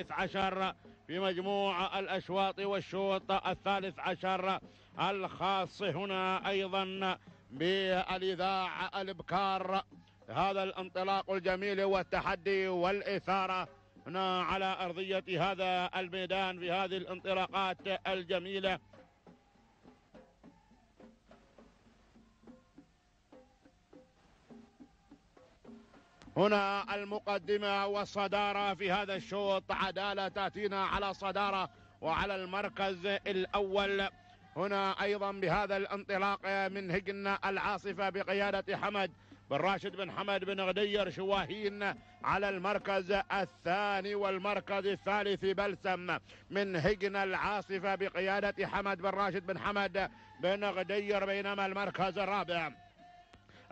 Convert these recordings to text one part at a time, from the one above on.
الثالث عشر في مجموع الأشواط والشوط الثالث عشر الخاص هنا أيضا بالإذاعة الإبكار. هذا الانطلاق الجميل والتحدي والإثارة هنا على أرضية هذا الميدان في هذه الانطلاقات الجميلة. هنا المقدمة والصدارة في هذا الشوط. عدالة تأتينا على صدارة وعلى المركز الأول. هنا أيضا بهذا الانطلاق من هجن العاصفة بقيادة حمد بن راشد بن حمد بن غدير شواهين على المركز الثاني والمركز الثالث بلسم. من هجن العاصفة بقيادة حمد بن راشد بن حمد بن غدير بينما المركز الرابع.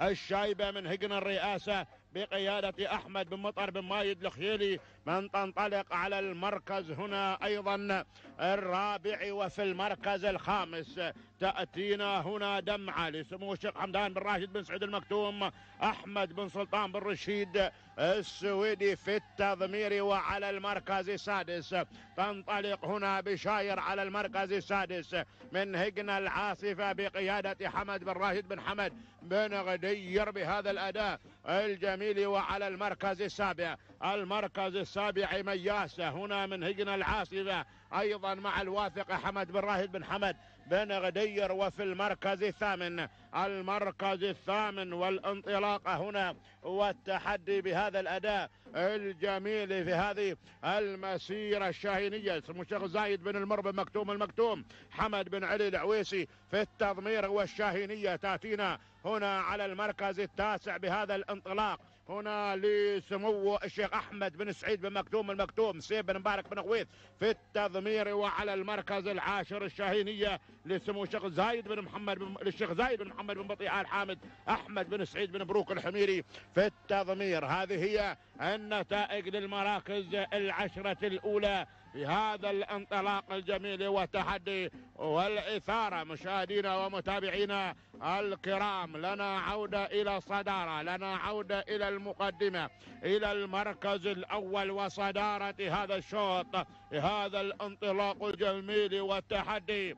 الشايبة من هجن الرئاسة بقيادة أحمد بن مطر بن مايد الخيلي من تنطلق على المركز هنا أيضا الرابع وفي المركز الخامس. تأتينا هنا دمعة لسمو الشيخ حمدان بن راشد بن سعود المكتوم أحمد بن سلطان بن رشيد السويدي في التضمير وعلى المركز السادس. تنطلق هنا بشاير على المركز السادس. من هجن العاصفة بقيادة حمد بن راشد بن حمد. بن غدير بهذا الأداء الجميل وعلى المركز السابع. المركز السابع مياسة هنا من هجن العاصفة. أيضا مع الواثق حمد بن راهد بن حمد بن غدير وفي المركز الثامن. المركز الثامن والانطلاقة هنا والتحدي بهذا الأداء الجميل في هذه المسيرة الشاهينية. اسمه الشيخ زايد بن المر بن مكتوم المكتوم. حمد بن علي العويسي في التضمير والشاهينية تأتينا هنا على المركز التاسع بهذا الانطلاق. هنا لسمو الشيخ أحمد بن سعيد بن مكتوم المكتوم سيف بن مبارك بن غويث في التضمير وعلى المركز العاشر الشاهينية لسمو الشيخ زايد بن محمد بن الشيخ زايد بن محمد بن بطيء ال حامد أحمد بن سعيد بن بروك الحميري في التضمير. هذه هي النتائج للمراكز العشرة الأولى. في هذا الانطلاق الجميل والتحدي والإثارة مشاهدينا ومتابعينا الكرام لنا عودة إلى صدارة لنا عودة إلى المقدمة إلى المركز الأول وصدارة هذا الشوط هذا الانطلاق الجميل والتحدي.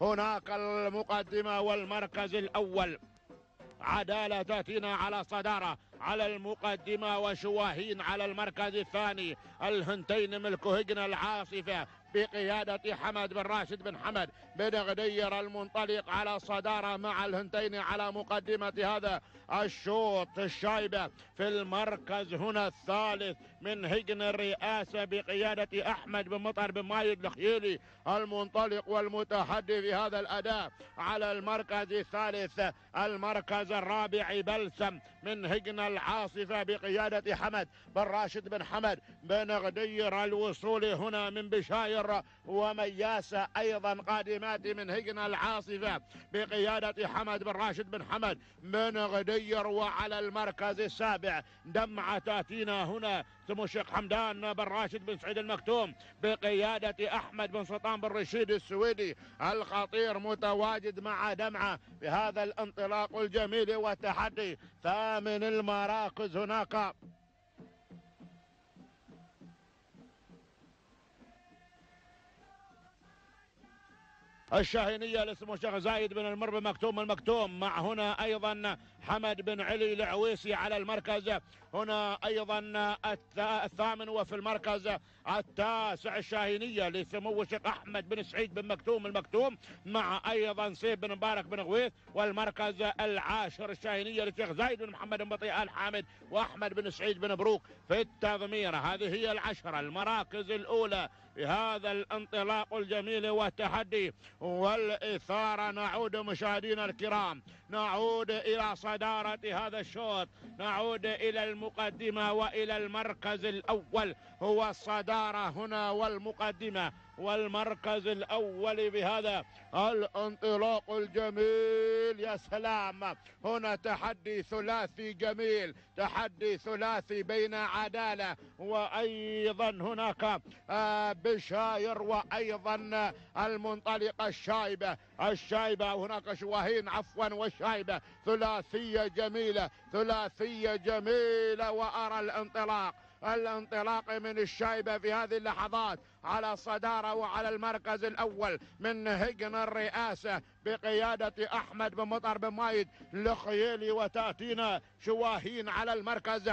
هناك المقدمة والمركز الأول. عدالة تأتينا على صدارة على المقدمة وشواهين على المركز الثاني الهنتين ملك هجن العاصفة بقيادة حمد بن راشد بن حمد. بن غدير المنطلق على صدارة مع الهنتين على مقدمة هذا الشوط الشايبة في المركز هنا الثالث من هجن الرئاسة بقيادة أحمد بن مطر بن مايد الخيلي المنطلق والمتحدي في هذا الأداء على المركز الثالث المركز الرابع بلسم من هجن العاصفة بقيادة حمد بن راشد بن حمد بن غدير الوصول هنا من بشاير ومياسة أيضا قادمات من هجن العاصفة بقيادة حمد بن راشد بن حمد بن غدير وعلى المركز السابع. دمعة تأتينا هنا. سمو الشيخ حمدان بن راشد بن سعيد المكتوم بقيادة أحمد بن سلطان بن رشيد السويدي الخطير متواجد مع دمعة بهذا الانطلاق الجميل والتحدي. ثامن المراكز هناك. الشاهينية لاسمه الشيخ زايد بن المر مكتوم المكتوم. مع هنا أيضا حمد بن علي العويسي على المركز. هنا أيضا الثامن وفي المركز. التاسع الشاهينية لسمو الشيخ أحمد بن سعيد بن مكتوم المكتوم مع أيضا سيف بن مبارك بن غويث والمركز العاشر الشاهينية للشيخ زايد بن محمد بن بطيء آل حامد وأحمد بن سعيد بن بروك في التضمير. هذه هي العشرة المراكز الأولى بهذا الانطلاق الجميل والتحدي. والإثارة نعود مشاهدينا الكرام نعود إلى صدارة هذا الشوط نعود إلى المقدمة وإلى المركز الأول هو الصدارة هنا والمقدمة والمركز الأول بهذا الانطلاق الجميل. يا سلام. هنا تحدي ثلاثي جميل تحدي ثلاثي بين عدالة وأيضا هناك آه، بشاير وأيضا المنطلقة الشايبة الشايبة هناك شواهين عفوا والشايبة. ثلاثية جميلة ثلاثية جميلة وأرى الانطلاق. الانطلاق من الشايبة في هذه اللحظات على الصدارة وعلى المركز الأول من هجن الرئاسة بقيادة أحمد بن مطر بن مايد لخيلي وتأتينا شواهين على المركز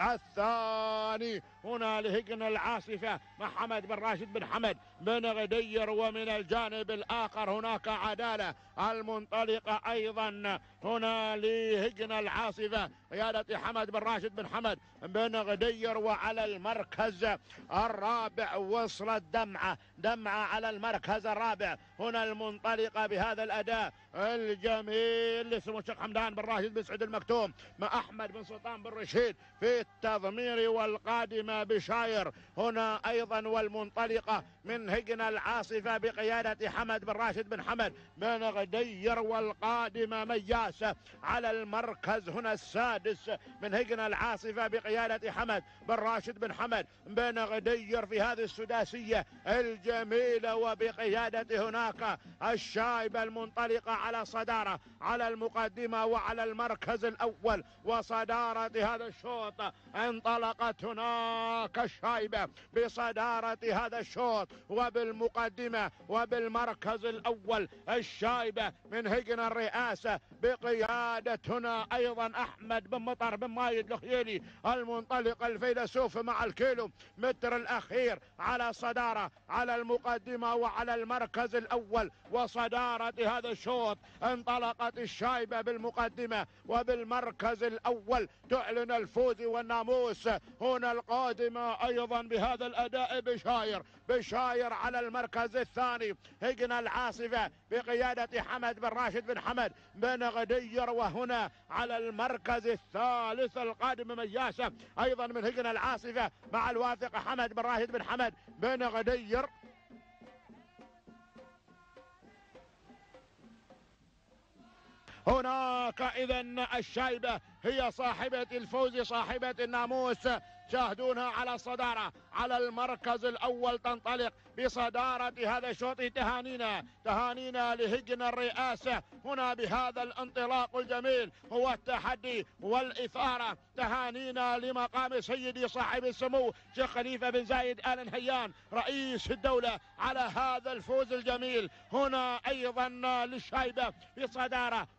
الثاني. هنا لهجن العاصفة محمد بن راشد بن حمد. بن غدير ومن الجانب الآخر هناك عدالة. المنطلقة أيضا هنا لهجن العاصفة. قيادة حمد بن راشد بن حمد بن غدير وعلى المركز الرابع وصلت دمعة دمعة على المركز الرابع. هنا المنطلقة بهذا الأداء الجميل اسمه الشيخ حمدان بن راشد بن سعود المكتوم مع أحمد بن سلطان بن رشيد في التضمير والقادمة بشاير. هنا أيضا والمنطلقة من هجن العاصفة بقيادة حمد بن راشد بن حمد. بن غدير والقادمة مياسة على المركز هنا السادس من هجن العاصفة بقيادة حمد بن راشد بن حمد. بن غدير في هذه السداسية الجميلة وبقيادة هناك الشايبة المنطلقة على صدارة. على المقدمة وعلى المركز الأول وصدارة هذا الشوط. انطلقت هناك الشايبة بصدارة هذا الشوط. وبالمقدمة وبالمركز الأول الشايبة من هجن الرئاسة بقيادة هنا أيضا أحمد بن مطر بن مايد الخيلي المنطلق الفيلسوف مع الكيلو متر الأخير على صدارة على المقدمة وعلى المركز الأول وصدارة هذا الشوط انطلقت الشايبة بالمقدمة وبالمركز الأول تعلن الفوز والناموس هنا القادمة أيضا بهذا الأداء بشاير بشاير على المركز الثاني. هجن العاصفة بقيادة حمد بن راشد بن حمد بن غدير وهنا على المركز الثالث القادم مياسة أيضا من هجن العاصفة مع الواثق حمد بن راشد بن حمد بن غدير. هناك اذا الشايبة هي صاحبة الفوز صاحبة الناموس. شاهدونها على الصدارة على المركز الأول تنطلق بصدارة هذا الشوط. تهانينا. تهانينا لهجن الرئاسة. هنا بهذا الانطلاق الجميل هو التحدي والإثارة. تهانينا لمقام سيدي صاحب السمو شيخ خليفة بن زايد آل نهيان رئيس الدولة على هذا الفوز الجميل. هنا أيضا للشايبة في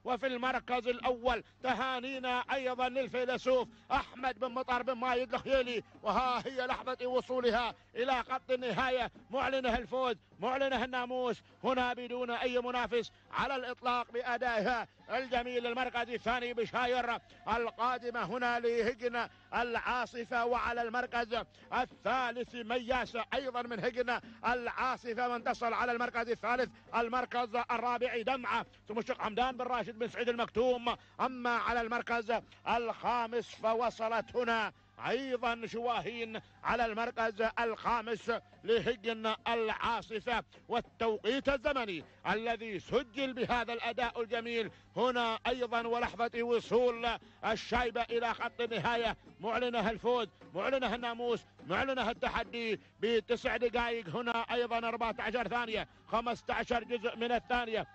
وفي المركز الأول تهانينا أيضا للفيلسوف أحمد بن مطر بن مايد الخيل. الويلي وها هي لحظة وصولها إلى خط النهاية. معلنه الفوز معلنه الناموس. هنا بدون أي منافس على الإطلاق بأدائها. الجميل المركز الثاني بشاير القادمة هنا لهجن العاصفة وعلى المركز الثالث مياسة أيضا من هجن العاصفة من تصل على المركز الثالث المركز الرابع دمعة. ثم الشيخ حمدان بن راشد بن سعيد المكتوم. أما على المركز الخامس فوصلت هنا أيضا شواهين على المركز الخامس لهجن العاصفة والتوقيت الزمني الذي سجل بهذا الأداء الجميل. هنا أيضا ولحظة وصول الشايبة إلى خط النهاية. معلنه الفوز معلنه الناموس معلنه التحدي. بتسع دقائق هنا أيضا 14 ثانية 15 جزء من الثانية.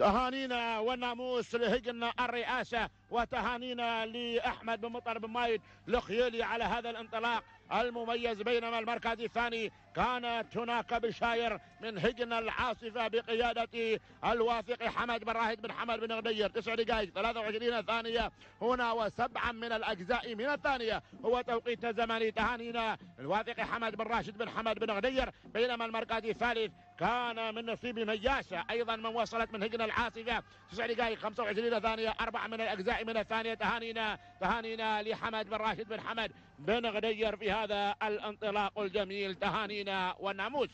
تهانينا والناموس لهجن الرئاسة وتهانينا لأحمد بن مطر بن مايد الخيلي على هذا الانطلاق المميز بينما المركز الثاني كانت هناك بشاير من هجن العاصفة بقيادة الواثق حمد بن راهد بن حمد بن غدير. تسع دقائق 23 ثانية. هنا وسبعا من الأجزاء من الثانية. هو توقيت زمني تهانينا الواثق حمد بن راشد بن حمد بن غدير. بينما المركز الثالث كان من نصيب مياسة أيضا من وصلت من هجن العاصفة. تسع دقائق 25 ثانية. أربعة من الأجزاء من الثانية. تهانينا تهانينا لحمد بن راشد بن حمد. بن غدير في هذا الانطلاق الجميل؟ تهانينا والناموس.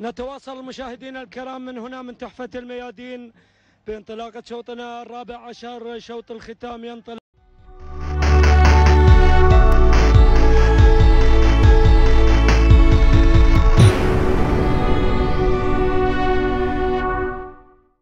نتواصل مشاهدينا الكرام من هنا من تحفة الميادين بانطلاقة شوطنا الرابع عشر. شوط الختام ينطلق